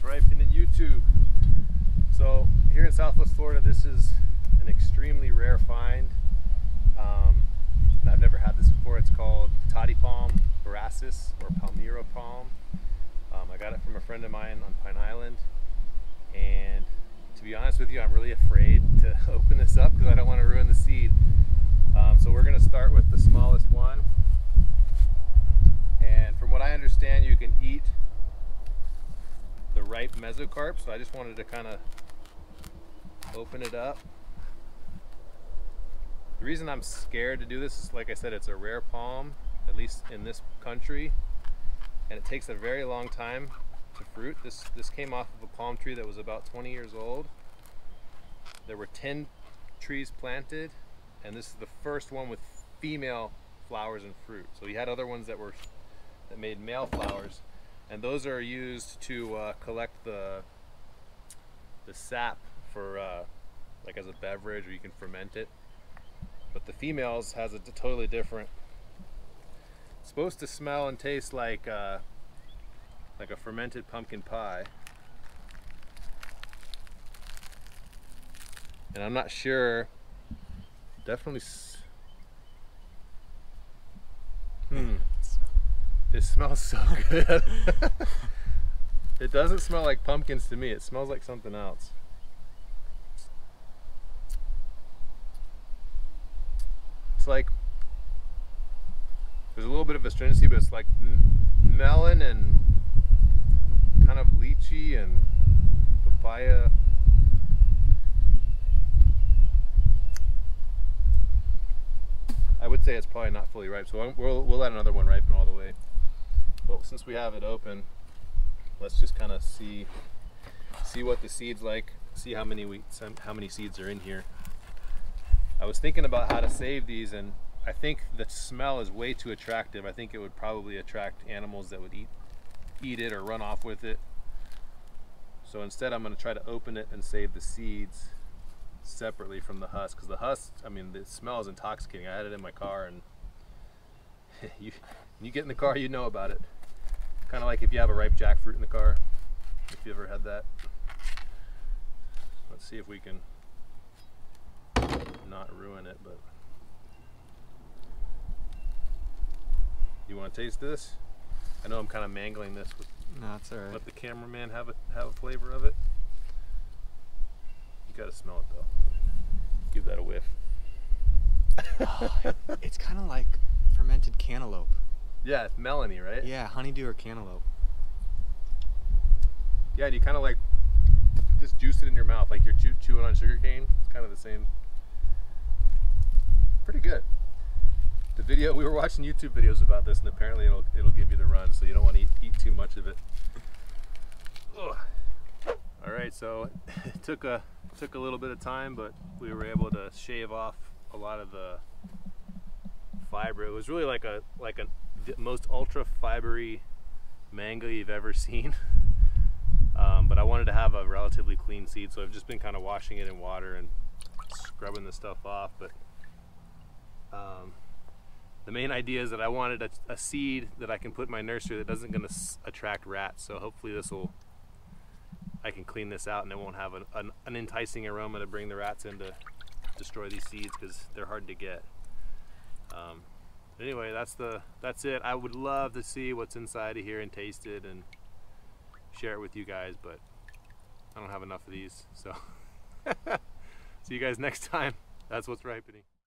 What's ripening YouTube? So here in Southwest Florida, this is an extremely rare find. Um, I've never had this before. It's called toddy palm borassus or palmyra palm. Um, I got it from a friend of mine on Pine Island. And to be honest with you, I'm really afraid to open this up because I don't want to ruin the seed. Um, so we're going to start with the smallest one. And from what I understand, you can eat the ripe mesocarp. So I just wanted to kind of open it up. The reason I'm scared to do this is, like I said, it's a rare palm, at least in this country, and it takes a very long time to fruit. This, this came off of a palm tree that was about 20 years old. There were 10 trees planted, and this is the first one with female flowers and fruit. So he had other ones that were that made male flowers, and those are used to uh, collect the the sap for uh, like as a beverage, or you can ferment it. But the females has a totally different. It's supposed to smell and taste like uh, like a fermented pumpkin pie. And I'm not sure. Definitely. It smells so good. it doesn't smell like pumpkins to me. It smells like something else. It's like there's a little bit of astringency, but it's like melon and kind of lychee and papaya. I would say it's probably not fully ripe, so we'll, we'll let another one ripen all the way. Since we have it open, let's just kind of see see what the seeds like, see how many we how many seeds are in here. I was thinking about how to save these, and I think the smell is way too attractive. I think it would probably attract animals that would eat eat it or run off with it. So instead, I'm going to try to open it and save the seeds separately from the husk because the husk I mean the smell is intoxicating I had it in my car and you you get in the car you know about it kind of like if you have a ripe jackfruit in the car if you ever had that let's see if we can not ruin it but you want to taste this I know I'm kind of mangling this with no, it's all right. let the cameraman have a have a flavor of it you gotta smell it though. Give that a whiff. oh, it's kind of like fermented cantaloupe. Yeah, it's melony, right? Yeah, honeydew or cantaloupe. Yeah, and you kind of like just juice it in your mouth like you're chew chewing on sugar cane. It's kind of the same. Pretty good. The video we were watching YouTube videos about this, and apparently it'll it'll give you the run, so you don't want to eat, eat too much of it. Ugh. All right, so it took a took a little bit of time, but we were able to shave off a lot of the fiber. It was really like a like a most ultra fibery mango you've ever seen. Um, but I wanted to have a relatively clean seed, so I've just been kind of washing it in water and scrubbing the stuff off. But um, the main idea is that I wanted a, a, seed that I can put in my nursery that doesn't going to attract rats. So hopefully this will I can clean this out and it won't have an, an, an enticing aroma to bring the rats in to destroy these seeds because they're hard to get. Um, anyway, that's the that's it. I would love to see what's inside of here and taste it and share it with you guys, but I don't have enough of these. So see you guys next time. That's what's ripening.